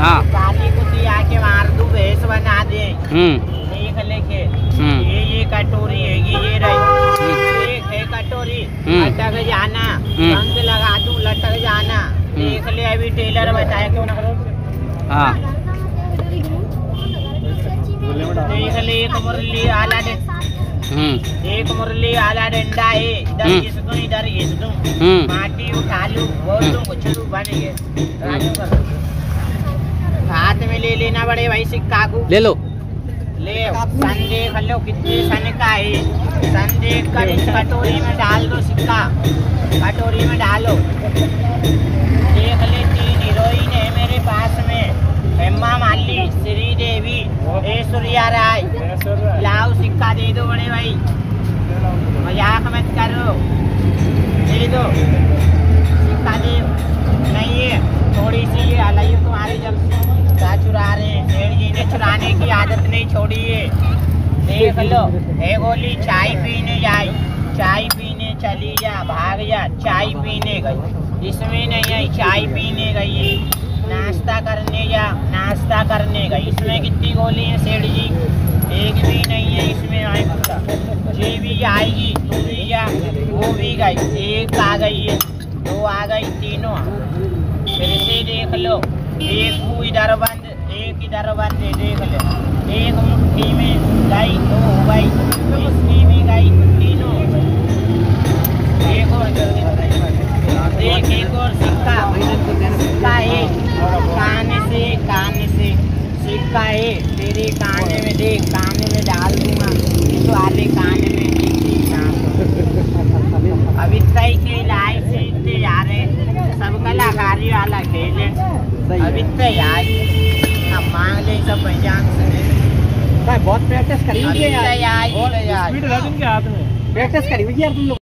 हाँ। काली कुत्ती आके मार दूँ भैंस बना दे। हम्म। देख लेके। हम्म। ये ये कटोरी हैगी ये रही। हम्म। एक है कटोरी। हम्म। लटक जाना। हम्म। बंद लगा दूँ लटक जाना। देख ले अभी टेलर बताया क्यों ना हाँ। देख ले एक मुरली आला हम्म। एक मुरली आला डंडा है। इधर हम्म। घिस दूँ इधर घिस दूँ। हम्म। माटी उठा लूँ बोल दूँ कुछ बन गए। राजू करो। हाथ में ले लेना बड़े भाई सिक्का को ले लो। ले संदेह लो कितने सन का है संदेह कर इस कटोरी में डाल दो सिक्का। कटोरी में डालो। देख ले तीन हीरोइन है मेरे पास में हेमा माली श्री देवी ऐश्वर्या राय लाओ सिक्का दे दो बड़े भाई मज़ाक मत करो दे दो सिक्का दे नहीं है थोड़ी सी ये हलाई तुम्हारी जब क्या चुरा रहे हैं शेर जी ने चुराने की आदत नहीं छोड़ी है देख लो हे गोली चाय पीने जाई चाय पीने चली जा भाग जा चाय पीने गई। इसमें नहीं आई चाय पीने गई है नाश्ता करने जा नाश्ता करने गई। इसमें कितनी गोली है सेठ जी? एक भी नहीं है इसमें आई पूरा ये भी आएगी तू भी जा वो भी गई एक आ गई है दो आ गई तीनों फिर से देख लो एक इधर बंद एक इधर बंद है देख एक मुट्ठी में गई, दो हो इसकी भी गई, तीनों। एक और देख एक और सिक्का। सिक्का है कान से कान से। सिक्का है तेरे कान में देख, कान में डाल दूँगा। इस वाले कान में काम। अभी तय के लाई से इतने जा रहे सब कलाकारी वाला खेल है। अभी तय आए बहुत प्रैक्टिस करी। हुई है यार आए हाथ में। प्रैक्टिस करी। हुई है यार तुम लोग